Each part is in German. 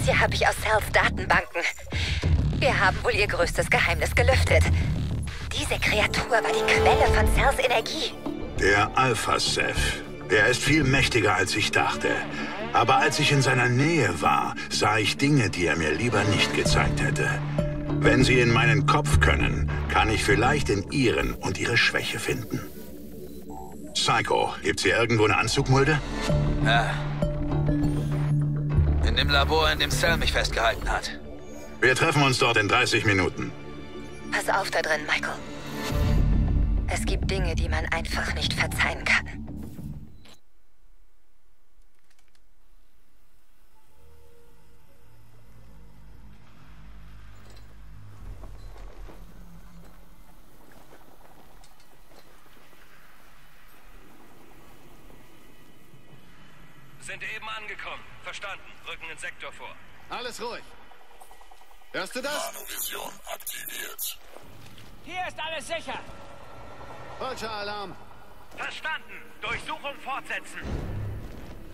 Das hier habe ich aus Cells Datenbanken. Wir haben wohl ihr größtes Geheimnis gelüftet. Diese Kreatur war die Quelle von Cells Energie. Der Alpha-Seth. Er ist viel mächtiger, als ich dachte. Aber als ich in seiner Nähe war, sah ich Dinge, die er mir lieber nicht gezeigt hätte. Wenn sie in meinen Kopf können, kann ich vielleicht in ihren und ihre Schwäche finden. Psycho, gibt's hier irgendwo eine Anzugmulde? Ja. Dem Labor, in dem Cell mich festgehalten hat. Wir treffen uns dort in 30 Minuten. Pass auf da drin, Michael. Es gibt Dinge, die man einfach nicht verzeihen kann. Verstanden. Rücken in Sektor vor. Alles ruhig. Hörst du das? Nanovision aktiviert. Hier ist alles sicher. Falscher Alarm. Verstanden. Durchsuchung fortsetzen.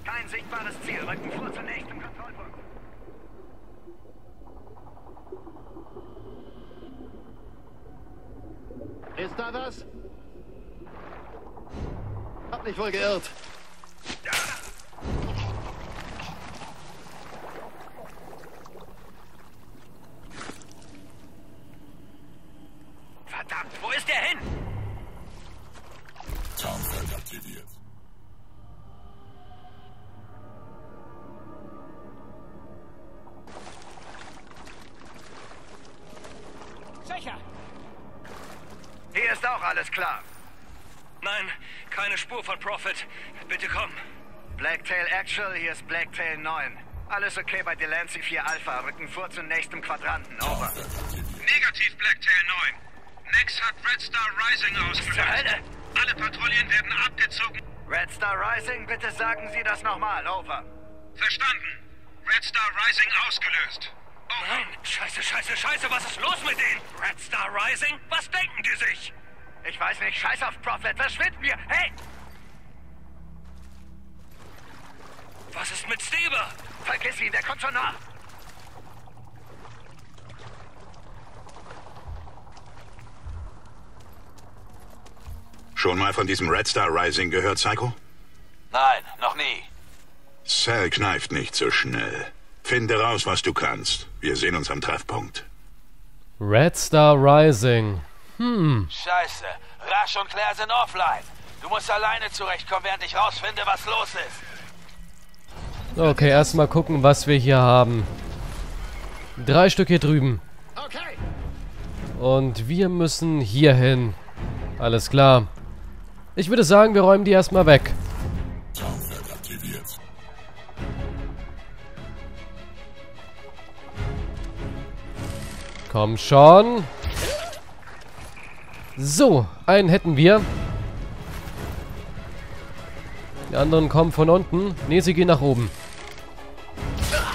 Kein sichtbares Ziel. Rücken vor zur nächsten Kontrollpunkt. Ist da was? Hab mich wohl geirrt. Prophet. Bitte komm. Blacktail Actual, hier ist Blacktail 9. Alles okay bei Delancey 4 Alpha. Rücken vor zum nächsten Quadranten. Over. Negativ, Blacktail 9. Nex hat Red Star Rising ausgelöst. Alle Patrouillen werden abgezogen. Red Star Rising, bitte sagen Sie das nochmal. Over. Verstanden. Red Star Rising ausgelöst. Over. Nein, scheiße, scheiße, scheiße, was ist los mit denen? Red Star Rising? Was denken die sich? Ich weiß nicht, scheiß auf Prophet, verschwinden wir! Hey! Was ist mit Steber? Vergiss ihn, der kommt schon nach! Schon mal von diesem Red Star Rising gehört, Psycho? Nein, noch nie. Cell kneift nicht so schnell. Finde raus, was du kannst. Wir sehen uns am Treffpunkt. Red Star Rising. Scheiße. Rasch und Claire sind offline. Du musst alleine zurechtkommen, während ich rausfinde, was los ist. Okay, erstmal gucken, was wir hier haben. Drei Stück hier drüben. Okay. Und wir müssen hier hin. Alles klar. Ich würde sagen, wir räumen die erstmal weg. Komm schon. So, einen hätten wir. Die anderen kommen von unten. Ne, sie gehen nach oben.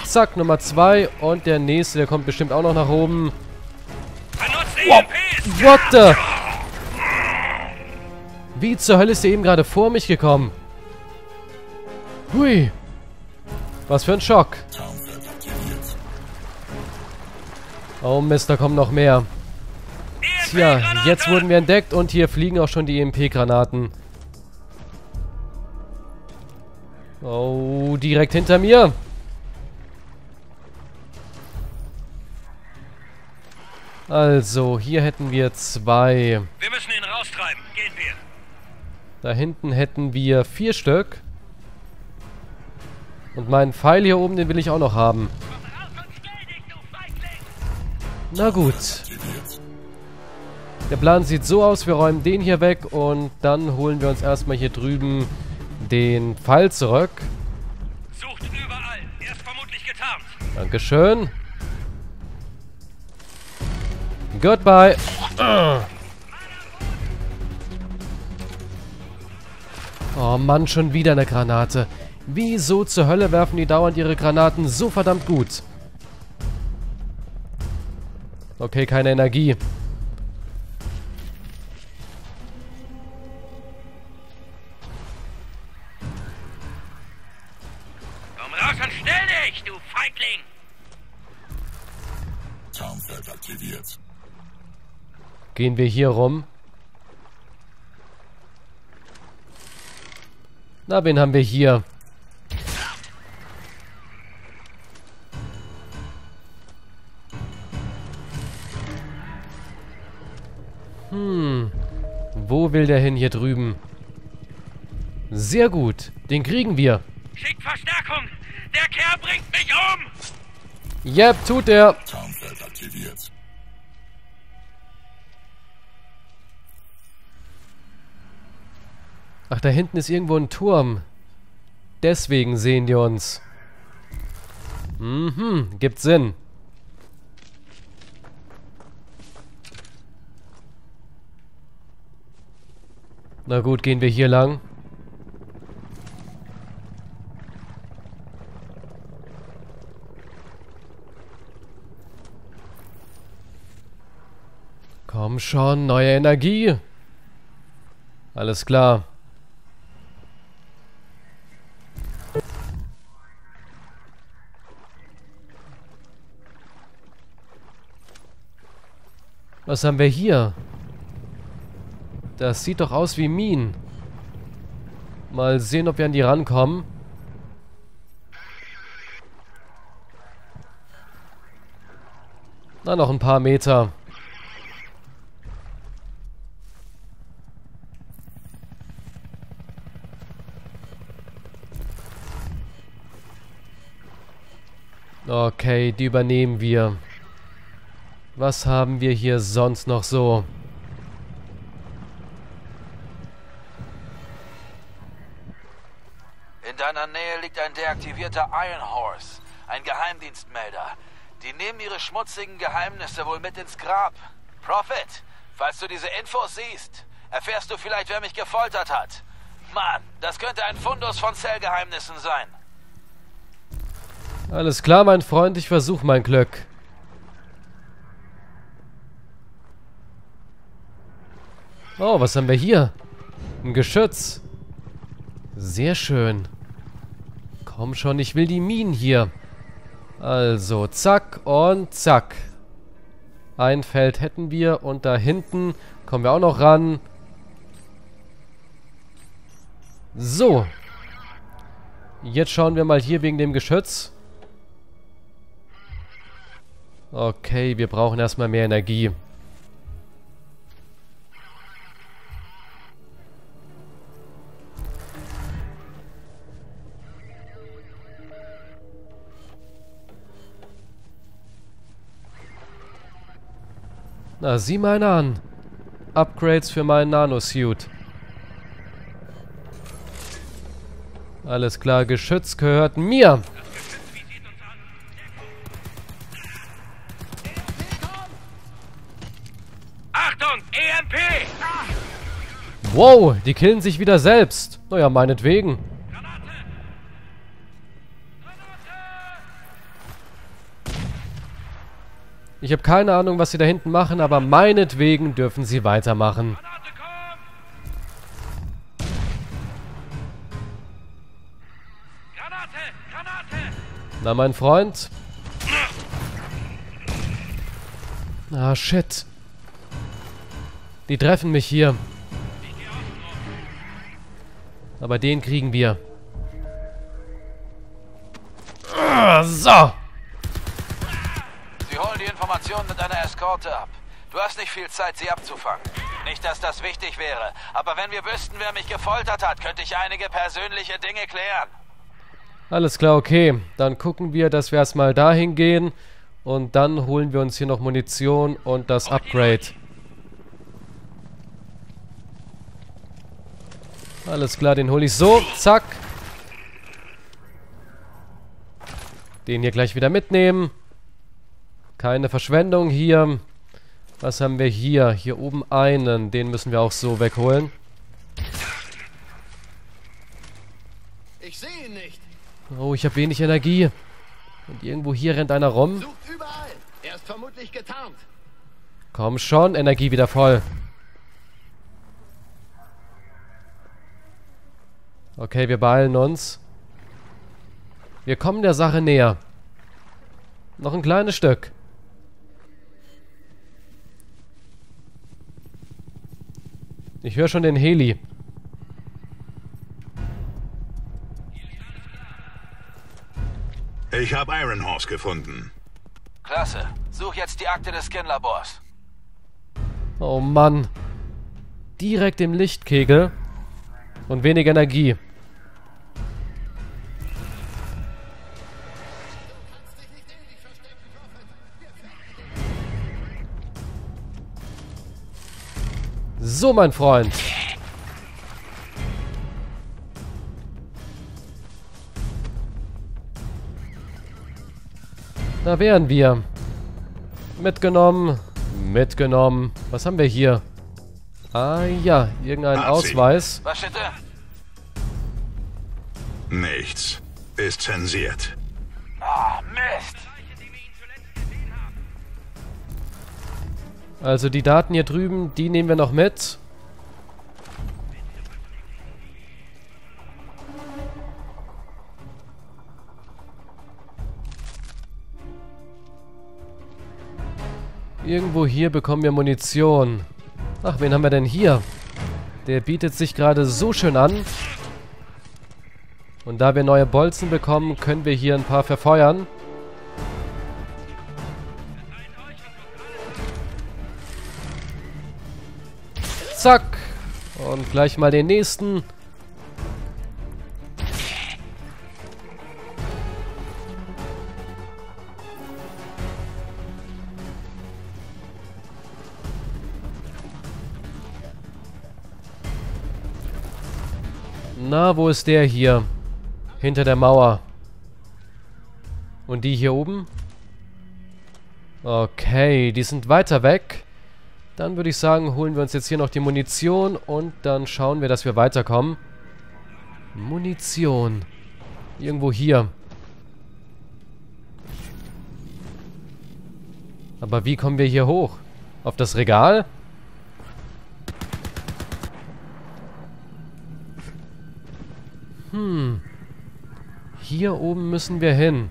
Zack, Nummer zwei. Und der nächste, der kommt bestimmt auch noch nach oben. Wow. EMPs! What the? Wie zur Hölle ist der eben gerade vor mich gekommen? Hui. Was für ein Schock. Oh Mist, da kommen noch mehr. Tja, jetzt wurden wir entdeckt und hier fliegen auch schon die EMP-Granaten. Oh, direkt hinter mir. Also, hier hätten wir zwei. Wir müssen ihn raustreiben. Gehen wir. Da hinten hätten wir vier Stück. Und meinen Pfeil hier oben, den will ich auch noch haben. Na gut. Der Plan sieht so aus, wir räumen den hier weg und dann holen wir uns erstmal hier drüben den Pfeil zurück. Sucht überall. Er ist vermutlich getarnt. Dankeschön. Goodbye. Oh Mann, schon wieder eine Granate. Wieso zur Hölle werfen die dauernd ihre Granaten so verdammt gut? Okay, keine Energie. Komm raus und stell dich, du Feigling! Tarnfeld aktiviert. Gehen wir hier rum. Na, wen haben wir hier? Hm. Wo will der hin hier drüben? Sehr gut. Den kriegen wir. Schickt Verstärkung! Der Kerl bringt mich um! Yep, tut er. Tarnfeld aktiviert. Ach, da hinten ist irgendwo ein Turm. Deswegen sehen die uns. Mhm, gibt Sinn. Na gut, gehen wir hier lang. Komm schon, neue Energie. Alles klar. Was haben wir hier? Das sieht doch aus wie Minen. Mal sehen, ob wir an die rankommen. Na, noch ein paar Meter. Okay, die übernehmen wir. Was haben wir hier sonst noch so? In deiner Nähe liegt ein deaktivierter Iron Horse, ein Geheimdienstmelder. Die nehmen ihre schmutzigen Geheimnisse wohl mit ins Grab. Prophet, falls du diese Infos siehst, erfährst du vielleicht, wer mich gefoltert hat. Mann, das könnte ein Fundus von Zellgeheimnissen sein. Alles klar, mein Freund, ich versuche mein Glück. Oh, was haben wir hier? Ein Geschütz. Sehr schön. Komm schon, ich will die Minen hier. Also, zack und zack. Ein Feld hätten wir und da hinten kommen wir auch noch ran. So. Jetzt schauen wir mal hier wegen dem Geschütz. Okay, wir brauchen erstmal mehr Energie. Na, sieh mal einer an. Upgrades für meinen Nanosuit. Alles klar, Geschütz gehört mir. Achtung! EMP! Wow, die killen sich wieder selbst. Naja, meinetwegen. Ich habe keine Ahnung, was sie da hinten machen, aber meinetwegen dürfen sie weitermachen. Na, mein Freund. Ah, shit. Die treffen mich hier. Aber den kriegen wir. So. Informationen mit einer Eskorte ab. Du hast nicht viel Zeit, sie abzufangen. Nicht, dass das wichtig wäre, aber wenn wir wüssten, wer mich gefoltert hat, könnte ich einige persönliche Dinge klären. Alles klar, okay. Dann gucken wir, dass wir erstmal dahin gehen. Und dann holen wir uns hier noch Munition und das Upgrade. Alles klar, den hole ich so. Zack. Den hier gleich wieder mitnehmen. Keine Verschwendung hier. Was haben wir hier? Hier oben einen. Den müssen wir auch so wegholen. Ich sehe ihn nicht. Oh, ich habe wenig Energie. Und irgendwo hier rennt einer rum. Sucht überall. Er ist vermutlich getarnt. Komm schon, Energie wieder voll. Okay, wir beeilen uns. Wir kommen der Sache näher. Noch ein kleines Stück. Ich höre schon den Heli. Ich habe Iron Horse gefunden. Klasse. Such jetzt die Akte des Skin-Labors. Oh Mann. Direkt im Lichtkegel. Und wenig Energie. So, mein Freund. Da wären wir. Mitgenommen. Mitgenommen. Was haben wir hier? Ah ja, irgendein Nazi. Ausweis. Was steht da? Nichts. Ist zensiert. Also die Daten hier drüben, die nehmen wir noch mit. Irgendwo hier bekommen wir Munition. Ach, wen haben wir denn hier? Der bietet sich gerade so schön an. Und da wir neue Bolzen bekommen, können wir hier ein paar verfeuern. Zack. Und gleich mal den nächsten. Na, wo ist der hier? Hinter der Mauer. Und die hier oben? Okay, die sind weiter weg. Dann würde ich sagen, holen wir uns jetzt hier noch die Munition und dann schauen wir, dass wir weiterkommen. Munition. Irgendwo hier. Aber wie kommen wir hier hoch? Auf das Regal? Hm. Hier oben müssen wir hin.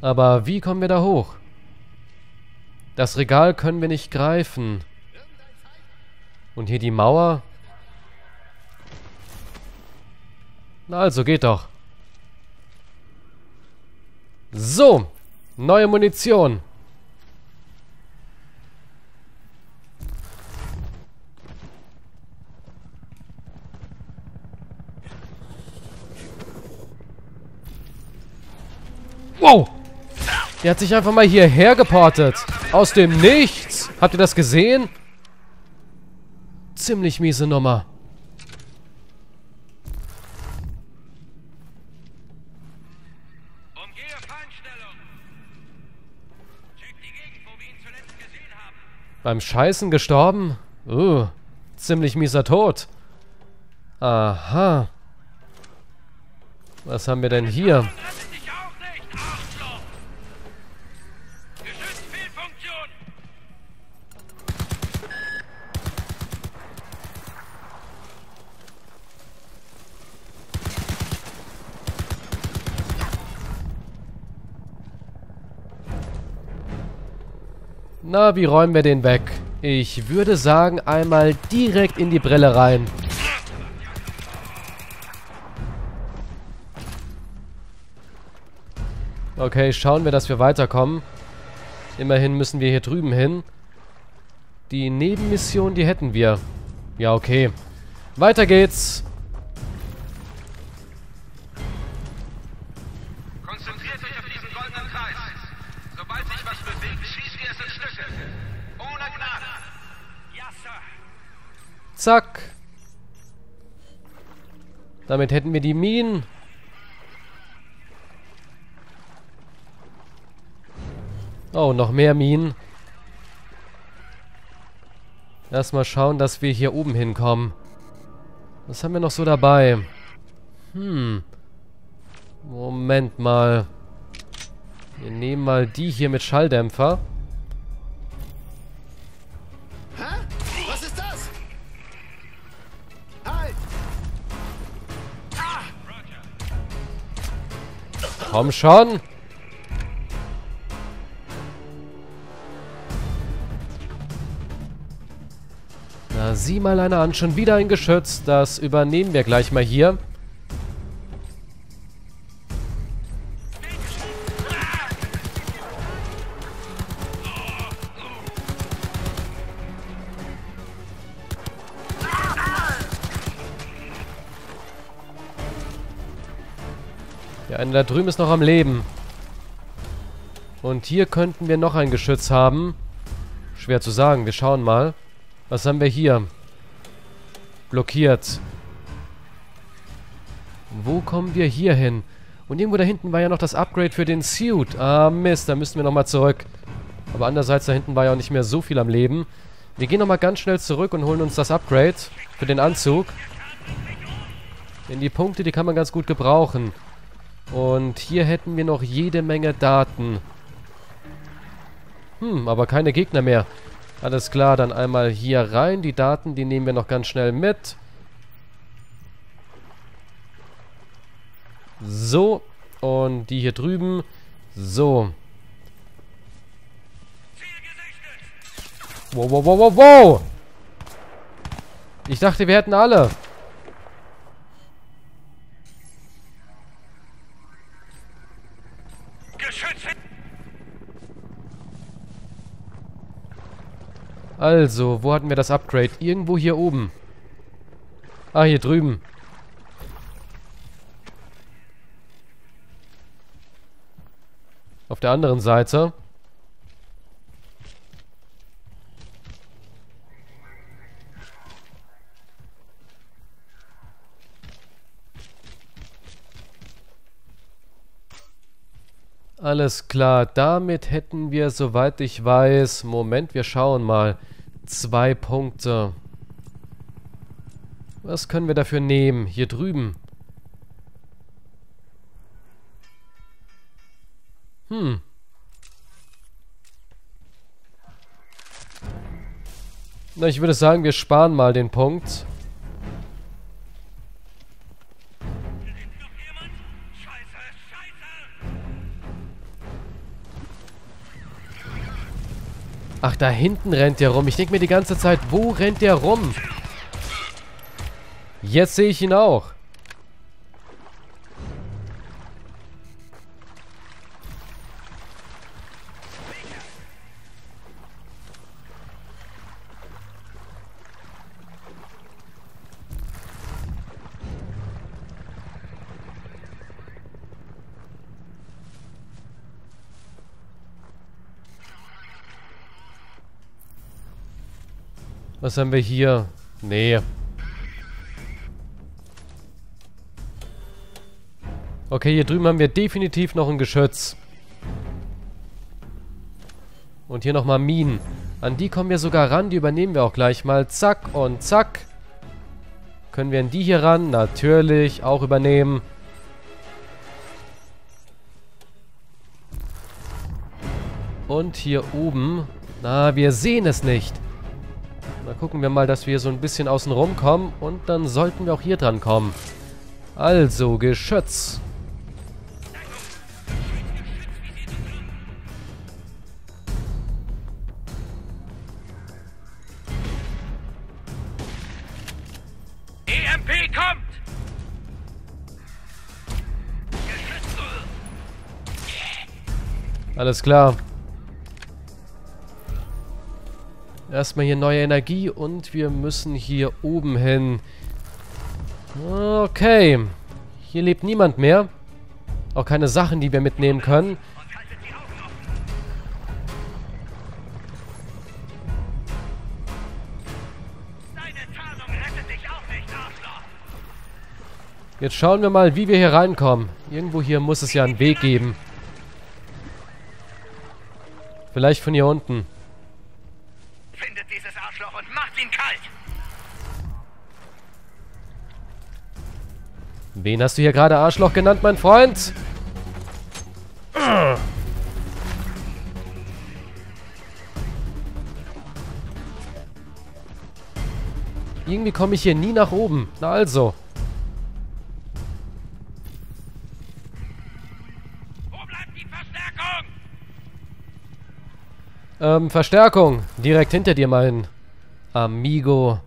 Aber wie kommen wir da hoch? Das Regal können wir nicht greifen. Und hier die Mauer? Na also, geht doch. So, neue Munition. Wow! Der hat sich einfach mal hierher geportet. Aus dem Nichts. Habt ihr das gesehen? Ziemlich miese Nummer. Umgehe Feindstellung. Check die Gegend, wo wir ihn zuletzt gesehen haben. Beim Scheißen gestorben? Uh, ziemlich mieser Tod. Aha. Was haben wir denn hier? Wie räumen wir den weg? Ich würde sagen, einmal direkt in die Brille rein. Okay, schauen wir, dass wir weiterkommen. Immerhin müssen wir hier drüben hin. Die Nebenmission, die hätten wir. Ja, okay. Weiter geht's. Zack. Damit hätten wir die Minen. Oh, noch mehr Minen. Erstmal schauen, dass wir hier oben hinkommen. Was haben wir noch so dabei? Hm. Moment mal. Wir nehmen mal die hier mit Schalldämpfer. Komm schon. Na, sieh mal einer an. Schon wieder ein Geschütz. Das übernehmen wir gleich mal hier. Der eine da drüben ist noch am Leben. Und hier könnten wir noch ein Geschütz haben. Schwer zu sagen. Wir schauen mal. Was haben wir hier? Blockiert. Wo kommen wir hier hin? Und irgendwo da hinten war ja noch das Upgrade für den Suit. Ah, Mist. Da müssten wir nochmal zurück. Aber andererseits, da hinten war ja auch nicht mehr so viel am Leben. Wir gehen nochmal ganz schnell zurück und holen uns das Upgrade für den Anzug. Denn die Punkte, die kann man ganz gut gebrauchen. Und hier hätten wir noch jede Menge Daten. Hm, aber keine Gegner mehr. Alles klar, dann einmal hier rein. Die Daten, die nehmen wir noch ganz schnell mit. So. Und die hier drüben. So. Wow, wow, wow, wow, wow! Ich dachte, wir hätten alle. Also, wo hatten wir das Upgrade? Irgendwo hier oben. Ah, hier drüben. Auf der anderen Seite. Alles klar, damit hätten wir, soweit ich weiß, Moment, wir schauen mal, zwei Punkte. Was können wir dafür nehmen? Hier drüben. Hm. Na, ich würde sagen, wir sparen mal den Punkt. Ach, da hinten rennt der rum. Ich denke mir die ganze Zeit, wo rennt der rum? Jetzt sehe ich ihn auch. Was haben wir hier? Nee. Okay, hier drüben haben wir definitiv noch ein Geschütz. Und hier nochmal Minen. An die kommen wir sogar ran, die übernehmen wir auch gleich mal. Zack und zack. Können wir an die hier ran? Natürlich, auch übernehmen. Und hier oben... Na, wir sehen es nicht. Da gucken wir mal, dass wir so ein bisschen außen rum kommen. Und dann sollten wir auch hier dran kommen. Also, Geschütz. EMP kommt! Alles klar. Erstmal hier neue Energie und wir müssen hier oben hin. Okay. Hier lebt niemand mehr. Auch keine Sachen, die wir mitnehmen können. Jetzt schauen wir mal, wie wir hier reinkommen. Irgendwo hier muss es ja einen Weg geben. Vielleicht von hier unten. Arschloch und macht ihn kalt! Wen hast du hier gerade Arschloch genannt, mein Freund? Irgendwie komme ich hier nie nach oben. Na also. Wo bleibt die Verstärkung? Ähm, Verstärkung. Direkt hinter dir, mein Amigo.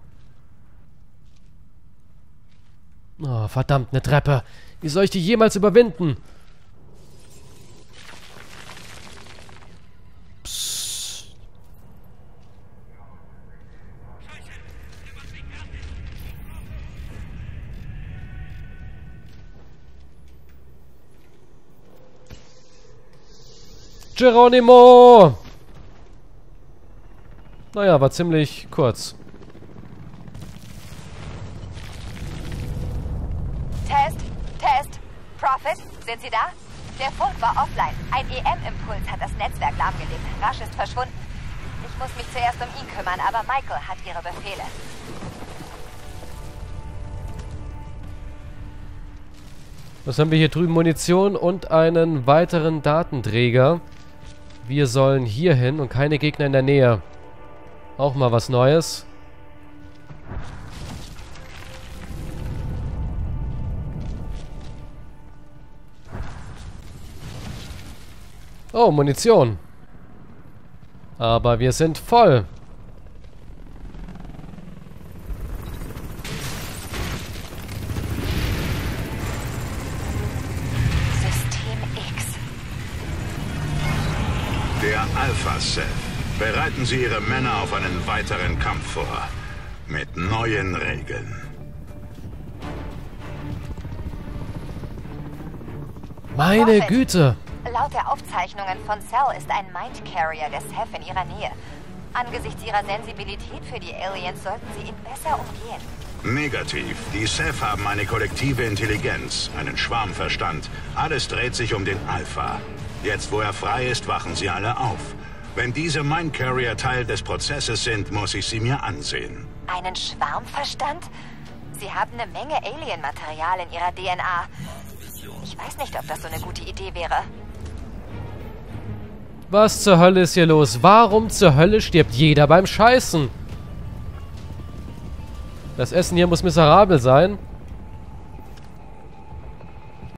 Oh, verdammt, eine Treppe. Wie soll ich die jemals überwinden? Geronimo! Naja, war ziemlich kurz. Test, Test. Prophet, sind Sie da? Der Funk war offline. Ein EM-Impuls hat das Netzwerk lahmgelegt. Rasch ist verschwunden. Ich muss mich zuerst um ihn kümmern, aber Michael hat Ihre Befehle. Was haben wir hier drüben? Munition und einen weiteren Datenträger. Wir sollen hier hin und keine Gegner in der Nähe. Auch mal was Neues. Oh, Munition. Aber wir sind voll. Sie Ihre Männer auf einen weiteren Kampf vor. Mit neuen Regeln. Meine Prophet. Güte. Laut der Aufzeichnungen von Cell ist ein Mind Carrier der Seth in ihrer Nähe. Angesichts ihrer Sensibilität für die Aliens sollten sie ihn besser umgehen. Negativ. Die Seth haben eine kollektive Intelligenz, einen Schwarmverstand. Alles dreht sich um den Alpha. Jetzt, wo er frei ist, wachen sie alle auf. Wenn diese Mind Carrier Teil des Prozesses sind, muss ich sie mir ansehen. Einen Schwarmverstand? Sie haben eine Menge Alien-Material in ihrer DNA. Ich weiß nicht, ob das so eine gute Idee wäre. Was zur Hölle ist hier los? Warum zur Hölle stirbt jeder beim Scheißen? Das Essen hier muss miserabel sein.